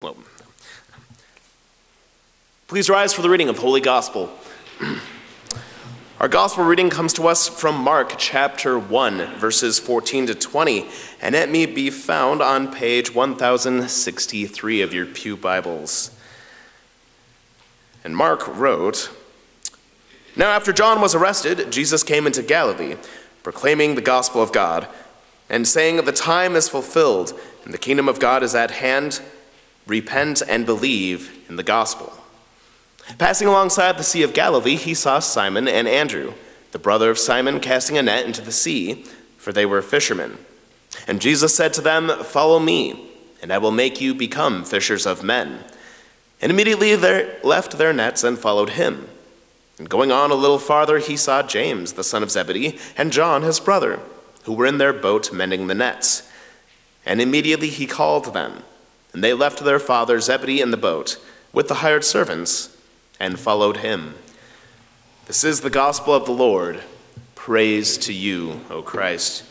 Well, please rise for the reading of Holy Gospel. Our gospel reading comes to us from Mark chapter 1, verses 14 to 20, and it may be found on page 1063 of your Pew Bibles. And Mark wrote Now, after John was arrested, Jesus came into Galilee, proclaiming the gospel of God, and saying, The time is fulfilled, and the kingdom of God is at hand repent and believe in the gospel. Passing alongside the Sea of Galilee, he saw Simon and Andrew, the brother of Simon, casting a net into the sea, for they were fishermen. And Jesus said to them, Follow me, and I will make you become fishers of men. And immediately they left their nets and followed him. And going on a little farther, he saw James, the son of Zebedee, and John, his brother, who were in their boat mending the nets. And immediately he called them. And they left their father Zebedee in the boat with the hired servants and followed him. This is the gospel of the Lord. Praise to you, O Christ.